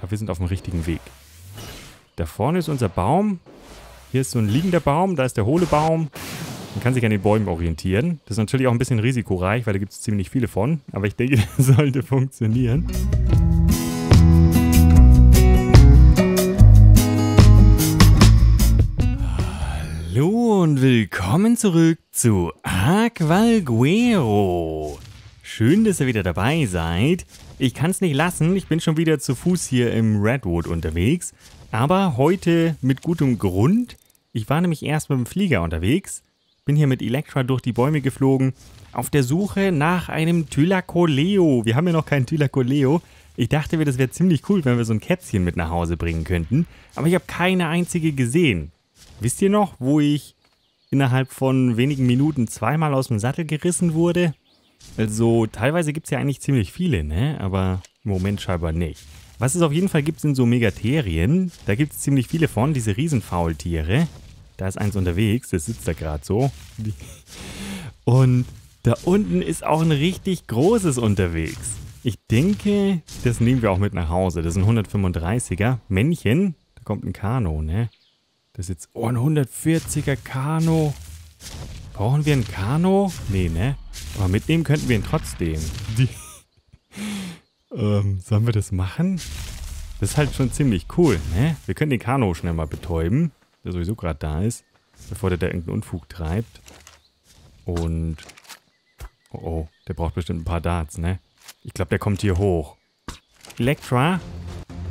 glaube, wir sind auf dem richtigen Weg. Da vorne ist unser Baum. Hier ist so ein liegender Baum, da ist der hohle Baum. Man kann sich an den Bäumen orientieren. Das ist natürlich auch ein bisschen risikoreich, weil da gibt es ziemlich viele von. Aber ich denke, das sollte funktionieren. Hallo und willkommen zurück zu Aqualguero. Schön, dass ihr wieder dabei seid. Ich kann es nicht lassen, ich bin schon wieder zu Fuß hier im Redwood unterwegs. Aber heute mit gutem Grund. Ich war nämlich erst mit dem Flieger unterwegs bin hier mit Elektra durch die Bäume geflogen, auf der Suche nach einem Thylacoleo. Wir haben ja noch keinen Thylacoleo. Ich dachte mir, das wäre ziemlich cool, wenn wir so ein Kätzchen mit nach Hause bringen könnten. Aber ich habe keine einzige gesehen. Wisst ihr noch, wo ich innerhalb von wenigen Minuten zweimal aus dem Sattel gerissen wurde? Also teilweise gibt es ja eigentlich ziemlich viele, ne? Aber im Moment scheinbar nicht. Was es auf jeden Fall gibt, sind so Megaterien. Da gibt es ziemlich viele von, diese Riesenfaultiere. Da ist eins unterwegs, das sitzt da gerade so. Und da unten ist auch ein richtig großes unterwegs. Ich denke, das nehmen wir auch mit nach Hause. Das ist ein 135er Männchen. Da kommt ein Kano, ne? Das ist jetzt, oh, ein 140er Kano. Brauchen wir ein Kano? Nee, ne? Aber mitnehmen könnten wir ihn trotzdem. Die ähm, sollen wir das machen? Das ist halt schon ziemlich cool, ne? Wir können den Kano schnell mal betäuben der sowieso gerade da ist, bevor der da irgendeinen Unfug treibt. Und... Oh, oh, der braucht bestimmt ein paar Darts, ne? Ich glaube, der kommt hier hoch. Elektra?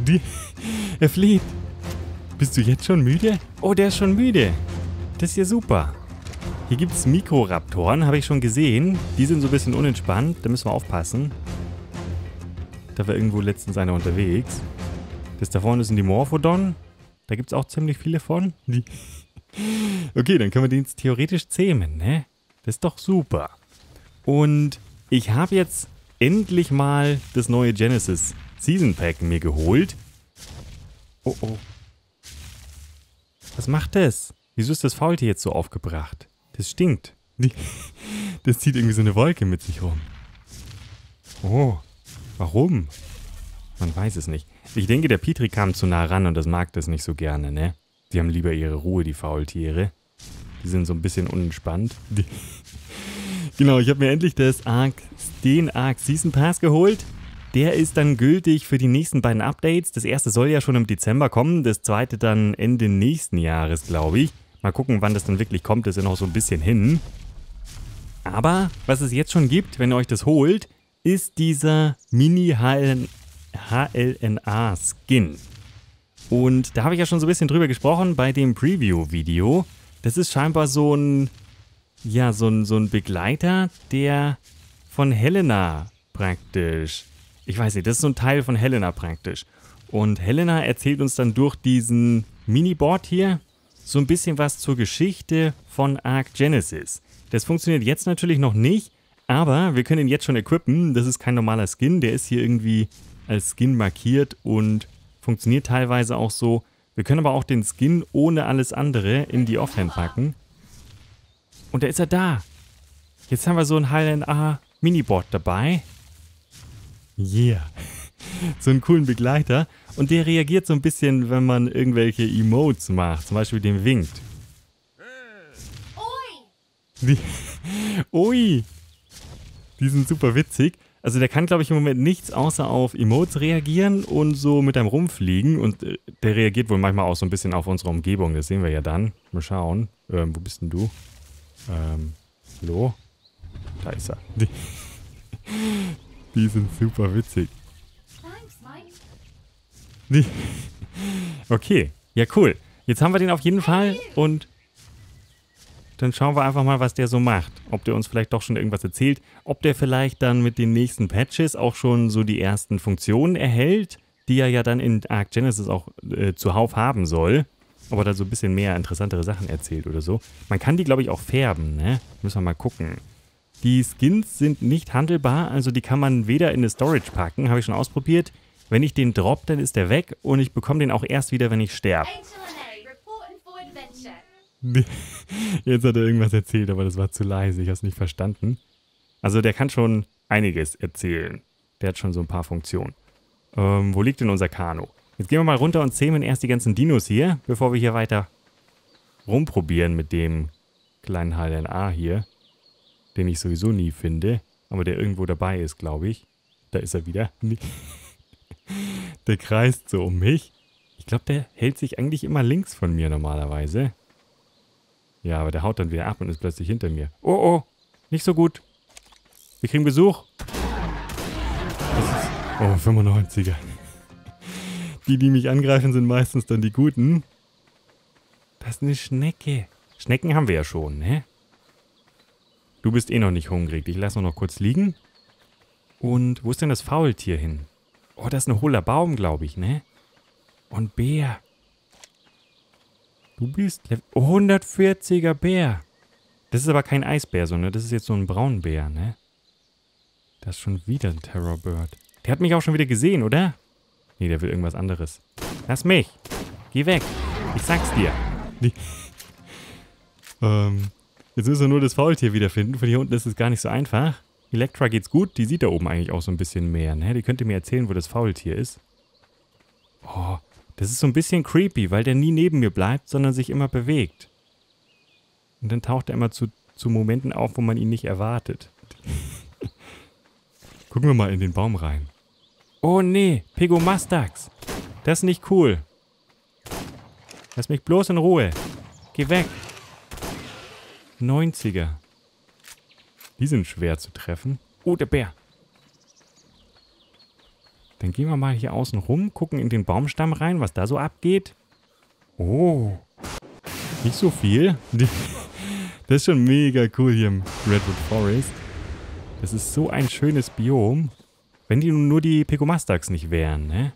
Die, er flieht. Bist du jetzt schon müde? Oh, der ist schon müde. Das ist ja super. Hier gibt es Mikroraptoren, habe ich schon gesehen. Die sind so ein bisschen unentspannt. Da müssen wir aufpassen. Da war irgendwo letztens einer unterwegs. Das da vorne sind die Morphodon. Da gibt es auch ziemlich viele von. Okay, dann können wir den jetzt theoretisch zähmen, ne? Das ist doch super. Und ich habe jetzt endlich mal das neue Genesis Season Pack mir geholt. Oh oh. Was macht das? Wieso ist das Faultier jetzt so aufgebracht? Das stinkt. Das zieht irgendwie so eine Wolke mit sich rum. Oh, warum? Man weiß es nicht. Ich denke, der Petri kam zu nah ran und das mag das nicht so gerne, ne? Die haben lieber ihre Ruhe, die Faultiere. Die sind so ein bisschen unentspannt. Genau, ich habe mir endlich das Arc, den Arc Season Pass geholt. Der ist dann gültig für die nächsten beiden Updates. Das erste soll ja schon im Dezember kommen, das zweite dann Ende nächsten Jahres, glaube ich. Mal gucken, wann das dann wirklich kommt, das ist ja noch so ein bisschen hin. Aber was es jetzt schon gibt, wenn ihr euch das holt, ist dieser Mini-HLN HLNA-Skin. Und da habe ich ja schon so ein bisschen drüber gesprochen bei dem Preview-Video. Das ist scheinbar so ein, ja, so ein, so ein Begleiter, der von Helena praktisch, ich weiß nicht, das ist so ein Teil von Helena praktisch. Und Helena erzählt uns dann durch diesen Miniboard hier so ein bisschen was zur Geschichte von Arc Genesis. Das funktioniert jetzt natürlich noch nicht, aber wir können ihn jetzt schon equippen. Das ist kein normaler Skin, der ist hier irgendwie als Skin markiert und funktioniert teilweise auch so. Wir können aber auch den Skin ohne alles andere in die Offhand packen. Und da ist er da. Jetzt haben wir so ein HLNA Miniboard dabei. Yeah. so einen coolen Begleiter. Und der reagiert so ein bisschen, wenn man irgendwelche Emotes macht. Zum Beispiel den winkt. Ui. Die, ui. Die sind super witzig. Also der kann, glaube ich, im Moment nichts außer auf Emotes reagieren und so mit einem rumfliegen. Und äh, der reagiert wohl manchmal auch so ein bisschen auf unsere Umgebung. Das sehen wir ja dann. Mal schauen. Ähm, wo bist denn du? Ähm, hallo? Da ist er. Die, die sind super witzig. Okay, ja cool. Jetzt haben wir den auf jeden Fall und dann schauen wir einfach mal, was der so macht. Ob der uns vielleicht doch schon irgendwas erzählt. Ob der vielleicht dann mit den nächsten Patches auch schon so die ersten Funktionen erhält, die er ja dann in Arc Genesis auch äh, zuhauf haben soll. Ob er da so ein bisschen mehr interessantere Sachen erzählt oder so. Man kann die, glaube ich, auch färben, ne? Müssen wir mal gucken. Die Skins sind nicht handelbar, also die kann man weder in eine Storage packen, habe ich schon ausprobiert. Wenn ich den drop, dann ist der weg und ich bekomme den auch erst wieder, wenn ich sterbe. Jetzt hat er irgendwas erzählt, aber das war zu leise. Ich habe es nicht verstanden. Also der kann schon einiges erzählen. Der hat schon so ein paar Funktionen. Ähm, wo liegt denn unser Kano? Jetzt gehen wir mal runter und zähmen erst die ganzen Dinos hier, bevor wir hier weiter rumprobieren mit dem kleinen HLNA hier. Den ich sowieso nie finde, aber der irgendwo dabei ist, glaube ich. Da ist er wieder. der kreist so um mich. Ich glaube, der hält sich eigentlich immer links von mir normalerweise. Ja, aber der haut dann wieder ab und ist plötzlich hinter mir. Oh, oh, nicht so gut. Wir kriegen Besuch. Ist, oh, 95er. Die, die mich angreifen, sind meistens dann die Guten. Das ist eine Schnecke. Schnecken haben wir ja schon, ne? Du bist eh noch nicht hungrig. Ich lasse noch kurz liegen. Und wo ist denn das Faultier hin? Oh, das ist ein hohler Baum, glaube ich, ne? Und Bär. Du bist oh, 140er Bär. Das ist aber kein Eisbär, sondern das ist jetzt so ein Braunbär, ne? Das ist schon wieder ein Terrorbird. Der hat mich auch schon wieder gesehen, oder? Nee, der will irgendwas anderes. Lass mich. Geh weg. Ich sag's dir. Nee. ähm, jetzt müssen wir nur das Faultier wiederfinden. Von hier unten ist es gar nicht so einfach. Elektra geht's gut. Die sieht da oben eigentlich auch so ein bisschen mehr, ne? Die könnte mir erzählen, wo das Faultier ist. Oh, das ist so ein bisschen creepy, weil der nie neben mir bleibt, sondern sich immer bewegt. Und dann taucht er immer zu, zu Momenten auf, wo man ihn nicht erwartet. Gucken wir mal in den Baum rein. Oh nee, Pegomastax. Das ist nicht cool. Lass mich bloß in Ruhe. Geh weg. 90er. Die sind schwer zu treffen. Oh, der Bär. Dann gehen wir mal hier außen rum, gucken in den Baumstamm rein, was da so abgeht. Oh. Nicht so viel. Das ist schon mega cool hier im Redwood Forest. Das ist so ein schönes Biom. Wenn die nur die Pegomastax nicht wären, ne?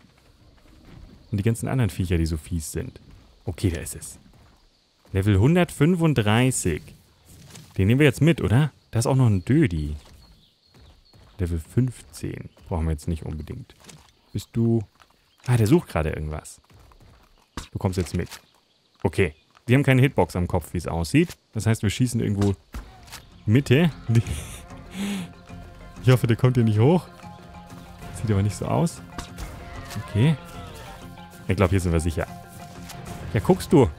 Und die ganzen anderen Viecher, die so fies sind. Okay, da ist es. Level 135. Den nehmen wir jetzt mit, oder? Da ist auch noch ein Dödi. Level 15. Brauchen wir jetzt nicht unbedingt. Bist du... Ah, der sucht gerade irgendwas. Du kommst jetzt mit. Okay. Wir haben keine Hitbox am Kopf, wie es aussieht. Das heißt, wir schießen irgendwo Mitte. Ich hoffe, der kommt hier nicht hoch. Sieht aber nicht so aus. Okay. Ich glaube, hier sind wir sicher. Ja, guckst du.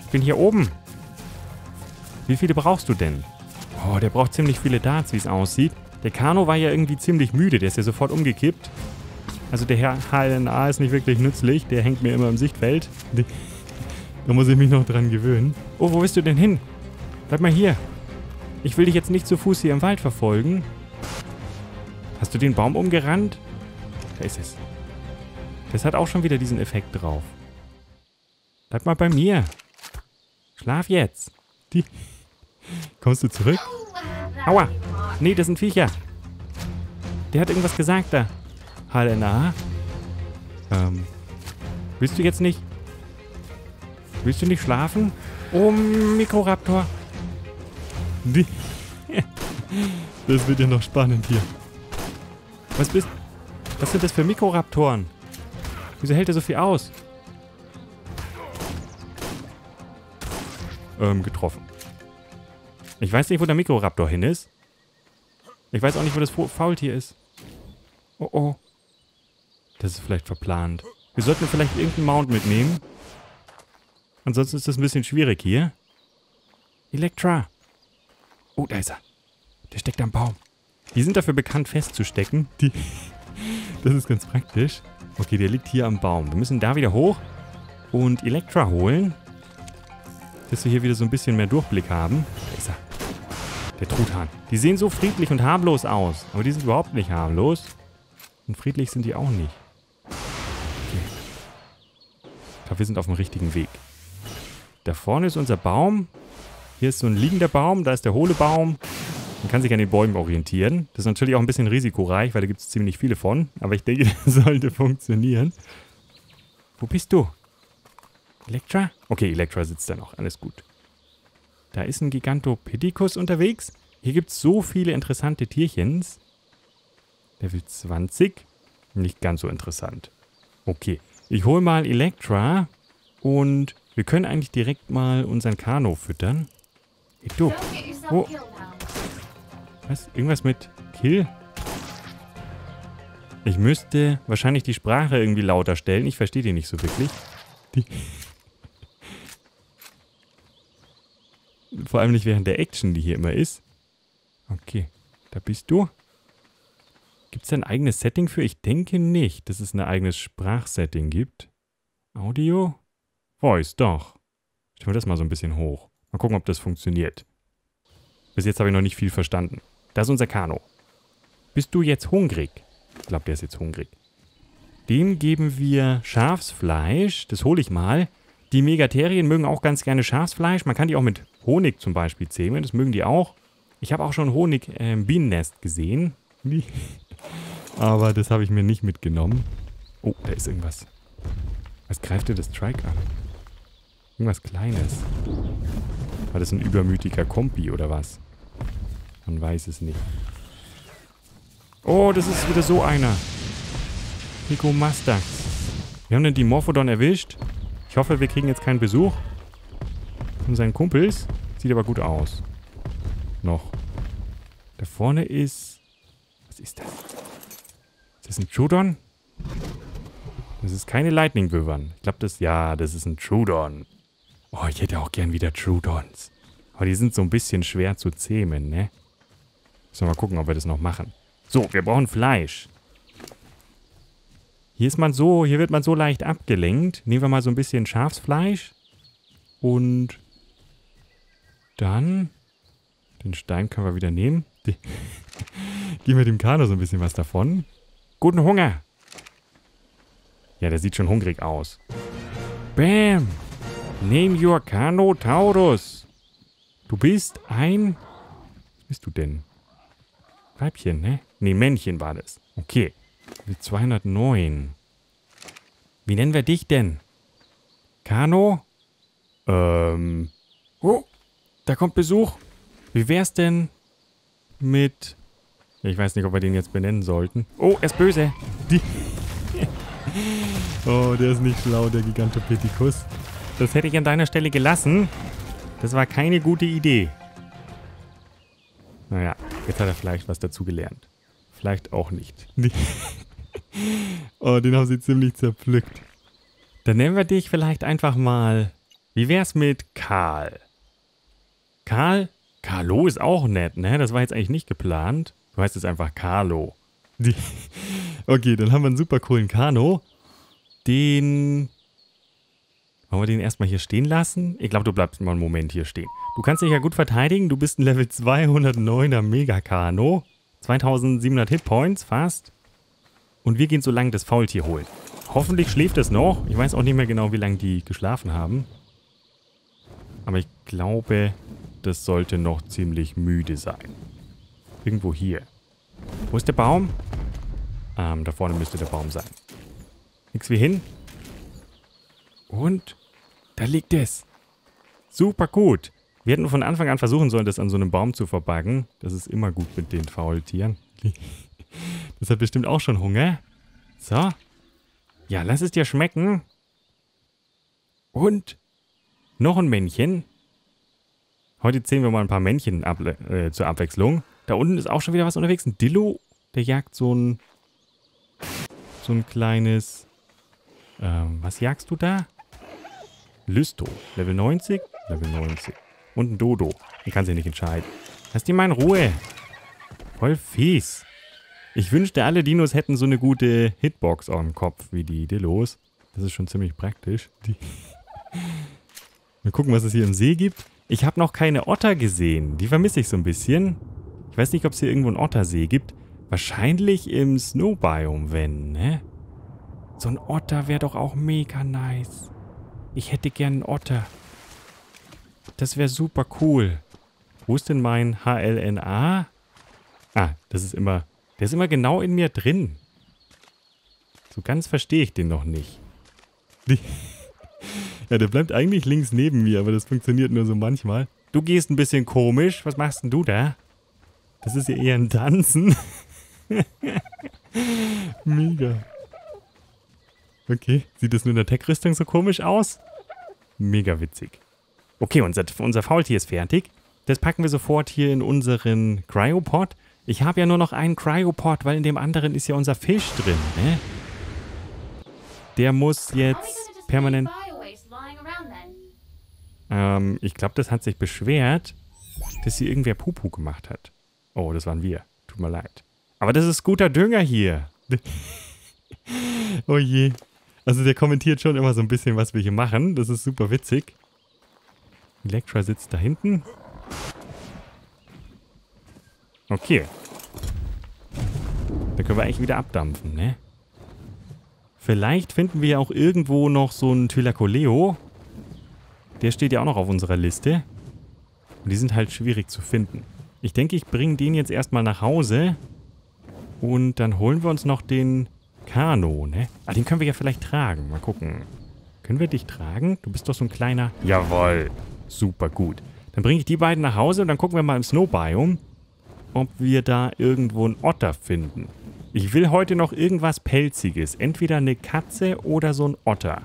Ich bin hier oben. Wie viele brauchst du denn? Oh, der braucht ziemlich viele Darts, wie es aussieht. Der Kano war ja irgendwie ziemlich müde. Der ist ja sofort umgekippt. Also der HLNA ist nicht wirklich nützlich. Der hängt mir immer im Sichtfeld. Da muss ich mich noch dran gewöhnen. Oh, wo bist du denn hin? Bleib mal hier. Ich will dich jetzt nicht zu Fuß hier im Wald verfolgen. Hast du den Baum umgerannt? Da ist es. Das hat auch schon wieder diesen Effekt drauf. Bleib mal bei mir. Schlaf jetzt. Die. Kommst du zurück? Aua. Nee, das sind Viecher. Der hat irgendwas gesagt da. HLNA. Ähm. Willst du jetzt nicht? Willst du nicht schlafen? Oh, Mikroraptor. Die. Das wird ja noch spannend hier. Was bist... Was sind das für Mikroraptoren? Wieso hält er so viel aus? Ähm, getroffen. Ich weiß nicht, wo der Mikroraptor hin ist. Ich weiß auch nicht, wo das Faultier ist. Oh, oh. Das ist vielleicht verplant. Wir sollten vielleicht irgendeinen Mount mitnehmen. Ansonsten ist das ein bisschen schwierig hier. Elektra. Oh, da ist er. Der steckt am Baum. Die sind dafür bekannt, festzustecken. Die das ist ganz praktisch. Okay, der liegt hier am Baum. Wir müssen da wieder hoch und Elektra holen. Dass wir hier wieder so ein bisschen mehr Durchblick haben. Da ist er. Der Truthahn. Die sehen so friedlich und harmlos aus. Aber die sind überhaupt nicht harmlos. Und friedlich sind die auch nicht. Okay. Ich glaube, wir sind auf dem richtigen Weg. Da vorne ist unser Baum. Hier ist so ein liegender Baum. Da ist der hohle Baum. Man kann sich an den Bäumen orientieren. Das ist natürlich auch ein bisschen risikoreich, weil da gibt es ziemlich viele von. Aber ich denke, das sollte funktionieren. Wo bist du? Elektra? Okay, Elektra sitzt da noch. Alles gut. Da ist ein Gigantopithecus unterwegs. Hier gibt es so viele interessante Tierchens. Level 20. Nicht ganz so interessant. Okay. Ich hole mal Elektra. Und wir können eigentlich direkt mal unseren Kano füttern. Hey, du. Oh. Was? Irgendwas mit Kill? Ich müsste wahrscheinlich die Sprache irgendwie lauter stellen. Ich verstehe die nicht so wirklich. Die Vor allem nicht während der Action, die hier immer ist. Okay, da bist du. Gibt es ein eigenes Setting für? Ich denke nicht, dass es ein eigenes Sprachsetting gibt. Audio? Voice, doch. Stellen wir das mal so ein bisschen hoch. Mal gucken, ob das funktioniert. Bis jetzt habe ich noch nicht viel verstanden. Da ist unser Kano. Bist du jetzt hungrig? Ich glaube, der ist jetzt hungrig. Dem geben wir Schafsfleisch. Das hole ich mal. Die Megaterien mögen auch ganz gerne Schafsfleisch. Man kann die auch mit Honig zum Beispiel zähmen. Das mögen die auch. Ich habe auch schon Honig-Bienennest äh, gesehen. Aber das habe ich mir nicht mitgenommen. Oh, da ist irgendwas. Was greift dir das Trike an? Irgendwas Kleines. War das ein übermütiger Kompi oder was? Man weiß es nicht. Oh, das ist wieder so einer. Nico Mastax. Wir haben den Dimorphodon erwischt. Ich hoffe, wir kriegen jetzt keinen Besuch von seinen Kumpels. Sieht aber gut aus. Noch. Da vorne ist... Was ist das? Ist das ein Trudon? Das ist keine Lightning-Wövern. Ich glaube, das... Ja, das ist ein Trudon. Oh, ich hätte auch gern wieder Trudons. Aber die sind so ein bisschen schwer zu zähmen, ne? Müssen wir mal gucken, ob wir das noch machen. So, wir brauchen Fleisch. Hier ist man so, hier wird man so leicht abgelenkt. Nehmen wir mal so ein bisschen Schafsfleisch. Und dann, den Stein können wir wieder nehmen. Geben wir dem Kano so ein bisschen was davon. Guten Hunger. Ja, der sieht schon hungrig aus. Bam. Name your Kano Taurus. Du bist ein... Was bist du denn? Weibchen, ne? Ne, Männchen war das. Okay. 209. Wie nennen wir dich denn? Kano? Ähm. Oh, da kommt Besuch. Wie wär's denn mit... Ich weiß nicht, ob wir den jetzt benennen sollten. Oh, er ist böse. Die oh, der ist nicht schlau, der Gigantopithecus. Das hätte ich an deiner Stelle gelassen. Das war keine gute Idee. Naja, jetzt hat er vielleicht was dazugelernt. Vielleicht auch nicht. oh, den haben sie ziemlich zerpflückt. Dann nennen wir dich vielleicht einfach mal... Wie wär's mit Karl? Karl? Carlo ist auch nett, ne? Das war jetzt eigentlich nicht geplant. Du heißt jetzt einfach Carlo. Die okay, dann haben wir einen super coolen Kano. Den... Wollen wir den erstmal hier stehen lassen? Ich glaube, du bleibst mal einen Moment hier stehen. Du kannst dich ja gut verteidigen. Du bist ein Level 209er Mega-Kano. 2700 Hitpoints, fast. Und wir gehen so lange das Faultier holen. Hoffentlich schläft es noch. Ich weiß auch nicht mehr genau, wie lange die geschlafen haben. Aber ich glaube, das sollte noch ziemlich müde sein. Irgendwo hier. Wo ist der Baum? Ähm, da vorne müsste der Baum sein. Nix wie hin. Und da liegt es. Super gut. Wir hätten von Anfang an versuchen sollen, das an so einem Baum zu verbacken. Das ist immer gut mit den Faultieren. Das hat bestimmt auch schon Hunger. So. Ja, lass es dir schmecken. Und noch ein Männchen. Heute zählen wir mal ein paar Männchen ab, äh, zur Abwechslung. Da unten ist auch schon wieder was unterwegs. Ein Dillo, der jagt so ein... So ein kleines... Ähm, was jagst du da? Lysto. Level 90? Level 90. Und ein Dodo. Den kann sich nicht entscheiden. Lass die mal in Ruhe. Voll fies. Ich wünschte, alle Dinos hätten so eine gute Hitbox am Kopf wie die Dillos. Das ist schon ziemlich praktisch. Die Mal gucken, was es hier im See gibt. Ich habe noch keine Otter gesehen. Die vermisse ich so ein bisschen. Ich weiß nicht, ob es hier irgendwo einen Ottersee gibt. Wahrscheinlich im Snowbiome, wenn, ne? So ein Otter wäre doch auch mega nice. Ich hätte gern einen Otter. Das wäre super cool. Wo ist denn mein HLNA? Ah, das ist immer... Der ist immer genau in mir drin. So ganz verstehe ich den noch nicht. Die ja, der bleibt eigentlich links neben mir, aber das funktioniert nur so manchmal. Du gehst ein bisschen komisch. Was machst denn du da? Das ist ja eher ein Tanzen. Mega. Okay, sieht das nur in der Tech-Rüstung so komisch aus? Mega witzig. Okay, unser, unser Faultier ist fertig. Das packen wir sofort hier in unseren Cryopod. Ich habe ja nur noch einen Cryopod, weil in dem anderen ist ja unser Fisch drin, ne? Der muss jetzt permanent... Ähm, ich glaube, das hat sich beschwert, dass hier irgendwer Pupu gemacht hat. Oh, das waren wir. Tut mir leid. Aber das ist guter Dünger hier. oh je. Also der kommentiert schon immer so ein bisschen, was wir hier machen. Das ist super witzig. Elektra sitzt da hinten. Okay. Da können wir eigentlich wieder abdampfen, ne? Vielleicht finden wir ja auch irgendwo noch so einen Thylacoleo. Der steht ja auch noch auf unserer Liste. Und die sind halt schwierig zu finden. Ich denke, ich bringe den jetzt erstmal nach Hause. Und dann holen wir uns noch den Kano, ne? Ah, den können wir ja vielleicht tragen. Mal gucken. Können wir dich tragen? Du bist doch so ein kleiner... Jawoll. Super gut. Dann bringe ich die beiden nach Hause und dann gucken wir mal im Snowbiome, ob wir da irgendwo einen Otter finden. Ich will heute noch irgendwas Pelziges. Entweder eine Katze oder so ein Otter.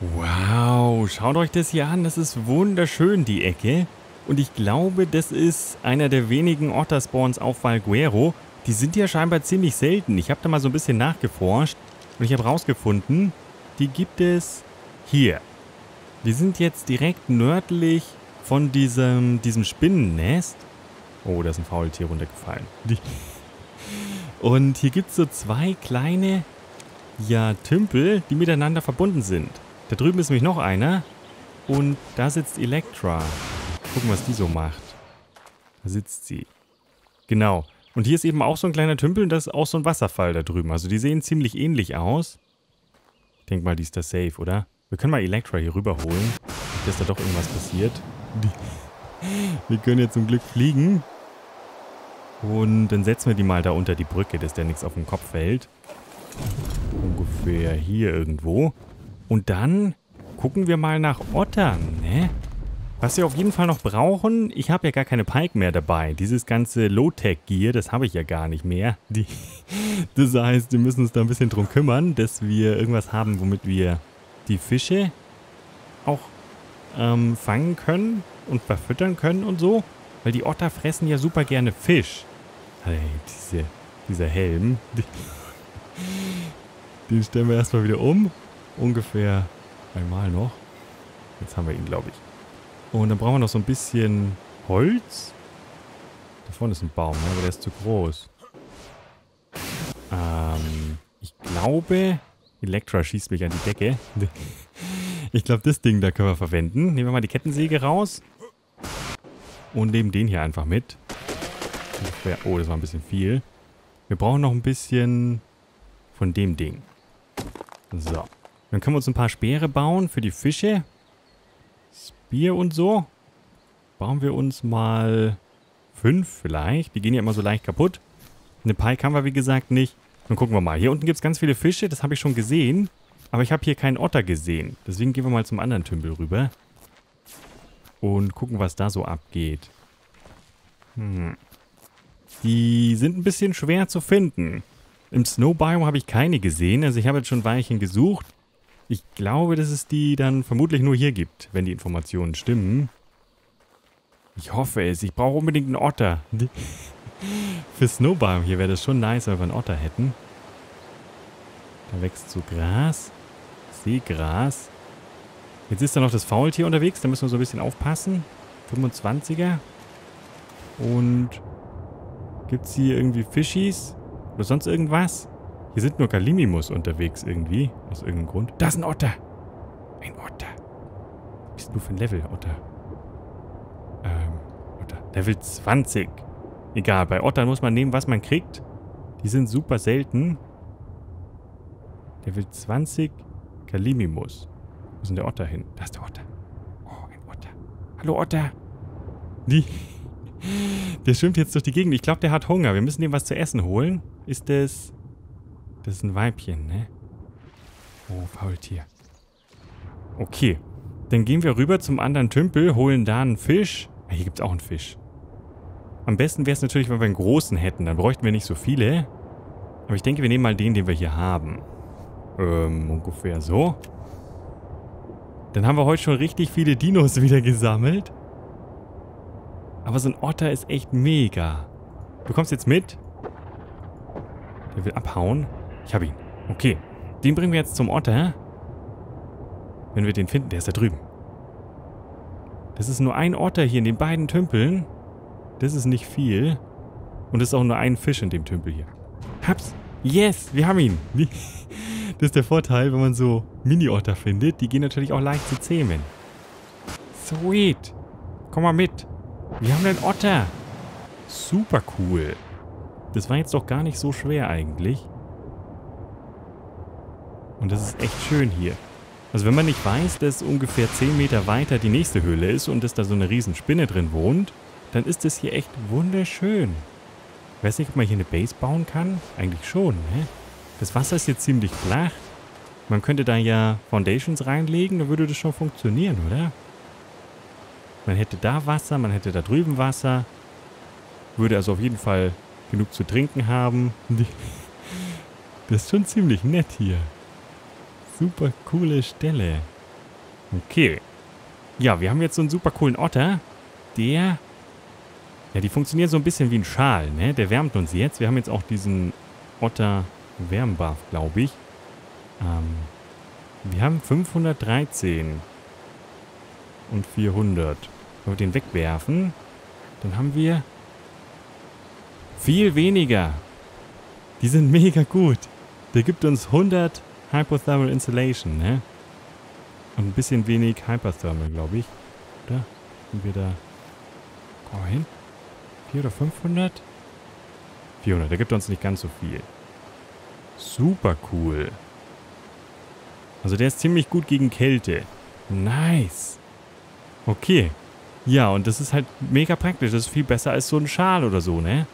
Wow, schaut euch das hier an. Das ist wunderschön, die Ecke. Und ich glaube, das ist einer der wenigen Otter-Spawns auf Valguero. Die sind ja scheinbar ziemlich selten. Ich habe da mal so ein bisschen nachgeforscht und ich habe rausgefunden, die gibt es hier. Wir sind jetzt direkt nördlich von diesem, diesem Spinnennest. Oh, da ist ein Faultier runtergefallen. Und hier gibt es so zwei kleine, ja, Tümpel, die miteinander verbunden sind. Da drüben ist nämlich noch einer. Und da sitzt Elektra. Gucken, was die so macht. Da sitzt sie. Genau. Und hier ist eben auch so ein kleiner Tümpel und das ist auch so ein Wasserfall da drüben. Also die sehen ziemlich ähnlich aus. Ich denke mal, die ist da safe, oder? Wir können mal Elektra hier rüberholen. Nicht, dass da doch irgendwas passiert. Wir können jetzt zum Glück fliegen. Und dann setzen wir die mal da unter die Brücke, dass der nichts auf den Kopf fällt. Ungefähr hier irgendwo. Und dann gucken wir mal nach Ottern, ne? Was wir auf jeden Fall noch brauchen, ich habe ja gar keine Pike mehr dabei. Dieses ganze Low-Tech-Gear, das habe ich ja gar nicht mehr. Die, das heißt, wir müssen uns da ein bisschen drum kümmern, dass wir irgendwas haben, womit wir die Fische ähm, fangen können und verfüttern können und so. Weil die Otter fressen ja super gerne Fisch. Hey, diese, dieser Helm. Den stellen wir erstmal wieder um. Ungefähr einmal noch. Jetzt haben wir ihn, glaube ich. Und dann brauchen wir noch so ein bisschen Holz. Da vorne ist ein Baum, ne? aber der ist zu groß. Ähm, ich glaube, Elektra schießt mich an die Decke. Ich glaube, das Ding da können wir verwenden. Nehmen wir mal die Kettensäge raus. Und nehmen den hier einfach mit. Oh, das war ein bisschen viel. Wir brauchen noch ein bisschen von dem Ding. So. Dann können wir uns ein paar Speere bauen für die Fische. Bier und so. Bauen wir uns mal fünf vielleicht. Die gehen ja immer so leicht kaputt. Eine Pike haben wir wie gesagt nicht. Dann gucken wir mal. Hier unten gibt es ganz viele Fische. Das habe ich schon gesehen. Aber ich habe hier keinen Otter gesehen. Deswegen gehen wir mal zum anderen Tümpel rüber. Und gucken, was da so abgeht. Hm. Die sind ein bisschen schwer zu finden. Im Snowbiome habe ich keine gesehen. Also ich habe jetzt schon Weilchen gesucht. Ich glaube, dass es die dann vermutlich nur hier gibt, wenn die Informationen stimmen. Ich hoffe es. Ich brauche unbedingt einen Otter. Für Snowbalm hier wäre das schon nice, wenn wir einen Otter hätten. Da wächst so Gras. Seegras. Jetzt ist da noch das Faultier unterwegs. Da müssen wir so ein bisschen aufpassen. 25er. Und gibt es hier irgendwie Fischis? Oder sonst irgendwas? Hier sind nur Kalimimus unterwegs irgendwie. Aus irgendeinem Grund. Da ist ein Otter. Ein Otter. Was bist du für ein Level, Otter? Ähm, Otter. Level 20. Egal, bei Ottern muss man nehmen, was man kriegt. Die sind super selten. Level 20. Kalimimus. Wo ist denn der Otter hin? Da ist der Otter. Oh, ein Otter. Hallo, Otter. Die... Der schwimmt jetzt durch die Gegend. Ich glaube, der hat Hunger. Wir müssen dem was zu essen holen. Ist das... Das ist ein Weibchen, ne? Oh, Faultier. Okay. Dann gehen wir rüber zum anderen Tümpel, holen da einen Fisch. Ah, hier gibt es auch einen Fisch. Am besten wäre es natürlich, wenn wir einen großen hätten. Dann bräuchten wir nicht so viele. Aber ich denke, wir nehmen mal den, den wir hier haben. Ähm, ungefähr so. Dann haben wir heute schon richtig viele Dinos wieder gesammelt. Aber so ein Otter ist echt mega. Du kommst jetzt mit? Der will abhauen. Ich hab ihn. Okay. Den bringen wir jetzt zum Otter. Wenn wir den finden, der ist da drüben. Das ist nur ein Otter hier in den beiden Tümpeln. Das ist nicht viel. Und es ist auch nur ein Fisch in dem Tümpel hier. Hab's. Yes, wir haben ihn. Das ist der Vorteil, wenn man so Mini-Otter findet. Die gehen natürlich auch leicht zu zähmen. Sweet. Komm mal mit. Wir haben einen Otter. Super cool. Das war jetzt doch gar nicht so schwer eigentlich. Und das ist echt schön hier. Also wenn man nicht weiß, dass ungefähr 10 Meter weiter die nächste Höhle ist und dass da so eine riesen Spinne drin wohnt, dann ist das hier echt wunderschön. Ich weiß nicht, ob man hier eine Base bauen kann. Eigentlich schon, ne? Das Wasser ist jetzt ziemlich flach. Man könnte da ja Foundations reinlegen, dann würde das schon funktionieren, oder? Man hätte da Wasser, man hätte da drüben Wasser. Würde also auf jeden Fall genug zu trinken haben. Das ist schon ziemlich nett hier. Super coole Stelle. Okay. Ja, wir haben jetzt so einen super coolen Otter. Der... Ja, die funktionieren so ein bisschen wie ein Schal, ne? Der wärmt uns jetzt. Wir haben jetzt auch diesen Otter Wärmbuff, glaube ich. Ähm, wir haben 513 und 400. Wenn wir den wegwerfen, dann haben wir viel weniger. Die sind mega gut. Der gibt uns 100 Hypothermal Insulation, ne? Und ein bisschen wenig Hyperthermal, glaube ich. Oder? Sind wir da... Komm mal hin. 400 oder 500? 400, der gibt uns nicht ganz so viel. Super cool. Also der ist ziemlich gut gegen Kälte. Nice. Okay. Ja, und das ist halt mega praktisch. Das ist viel besser als so ein Schal oder so, ne?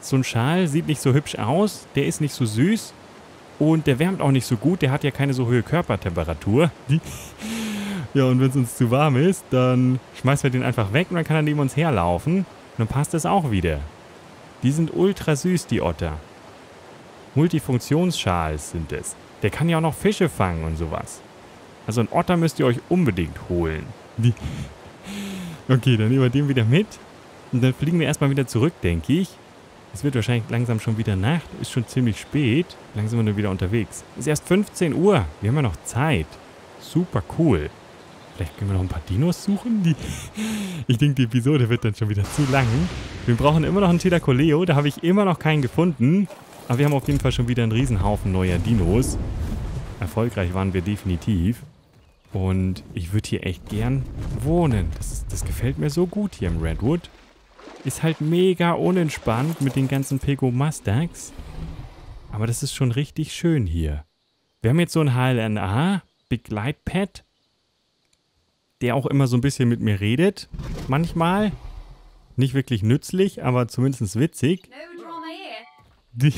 So ein Schal sieht nicht so hübsch aus. Der ist nicht so süß. Und der wärmt auch nicht so gut. Der hat ja keine so hohe Körpertemperatur. ja, und wenn es uns zu warm ist, dann schmeißen wir den einfach weg und dann kann er neben uns herlaufen. Und dann passt das auch wieder. Die sind ultra süß, die Otter. Multifunktionsschals sind es. Der kann ja auch noch Fische fangen und sowas. Also ein Otter müsst ihr euch unbedingt holen. Okay, dann nehmen wir den wieder mit. Und dann fliegen wir erstmal wieder zurück, denke ich. Es wird wahrscheinlich langsam schon wieder Nacht. Ist schon ziemlich spät. Langsam sind wir wieder unterwegs. Ist erst 15 Uhr. Wir haben ja noch Zeit. Super cool. Vielleicht können wir noch ein paar Dinos suchen? Die ich denke, die Episode wird dann schon wieder zu lang. Wir brauchen immer noch einen Chilacoleo. Da habe ich immer noch keinen gefunden. Aber wir haben auf jeden Fall schon wieder einen Riesenhaufen neuer Dinos. Erfolgreich waren wir definitiv. Und ich würde hier echt gern wohnen. Das, das gefällt mir so gut hier im Redwood. Ist halt mega unentspannt mit den ganzen Pego Mustags. Aber das ist schon richtig schön hier. Wir haben jetzt so ein HLNA, Begleitpad, der auch immer so ein bisschen mit mir redet. Manchmal. Nicht wirklich nützlich, aber zumindest witzig. Die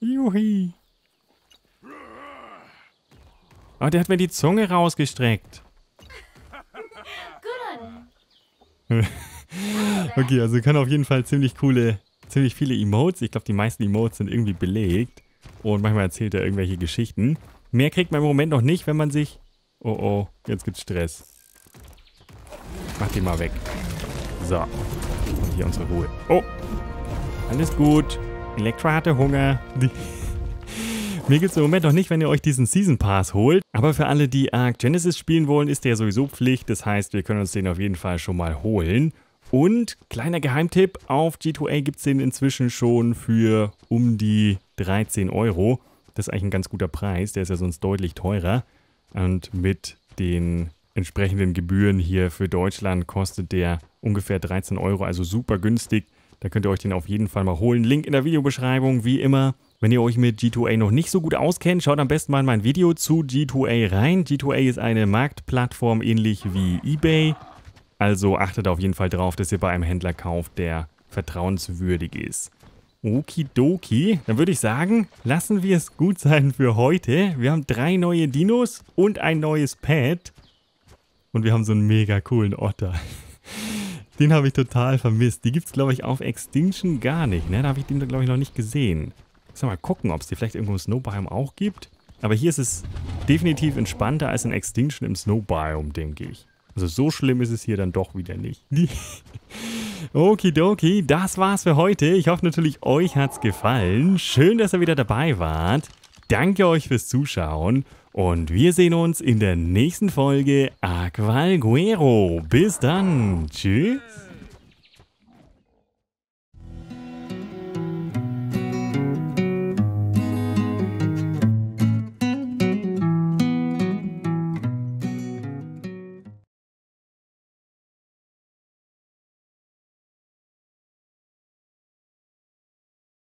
Juhi. Oh, der hat mir die Zunge rausgestreckt. okay, also kann auf jeden Fall ziemlich coole, ziemlich viele Emotes. Ich glaube, die meisten Emotes sind irgendwie belegt. Und manchmal erzählt er irgendwelche Geschichten. Mehr kriegt man im Moment noch nicht, wenn man sich... Oh oh, jetzt gibt's Stress. Mach die mal weg. So. Und hier unsere Ruhe. Oh. Alles gut. Elektra hatte Hunger. Mir gibt es im Moment noch nicht, wenn ihr euch diesen Season Pass holt. Aber für alle, die Arc Genesis spielen wollen, ist der sowieso Pflicht. Das heißt, wir können uns den auf jeden Fall schon mal holen. Und kleiner Geheimtipp, auf G2A gibt es den inzwischen schon für um die 13 Euro. Das ist eigentlich ein ganz guter Preis, der ist ja sonst deutlich teurer. Und mit den entsprechenden Gebühren hier für Deutschland kostet der ungefähr 13 Euro, also super günstig. Da könnt ihr euch den auf jeden Fall mal holen. Link in der Videobeschreibung, wie immer. Wenn ihr euch mit G2A noch nicht so gut auskennt, schaut am besten mal in mein Video zu G2A rein. G2A ist eine Marktplattform ähnlich wie eBay. Also achtet auf jeden Fall drauf, dass ihr bei einem Händler kauft, der vertrauenswürdig ist. Okidoki, dann würde ich sagen, lassen wir es gut sein für heute. Wir haben drei neue Dinos und ein neues Pad. Und wir haben so einen mega coolen Otter. Den habe ich total vermisst. Die gibt es, glaube ich, auf Extinction gar nicht. Ne? Da habe ich den, glaube ich, noch nicht gesehen. Ich soll mal gucken, ob es die vielleicht irgendwo im Snowbiome auch gibt. Aber hier ist es definitiv entspannter als in Extinction im Snowbiome, denke ich. Also so schlimm ist es hier dann doch wieder nicht. Okidoki, das war's für heute. Ich hoffe natürlich, euch hat's gefallen. Schön, dass ihr wieder dabei wart. Danke euch fürs Zuschauen. Und wir sehen uns in der nächsten Folge Aqualguero. Bis dann. Tschüss.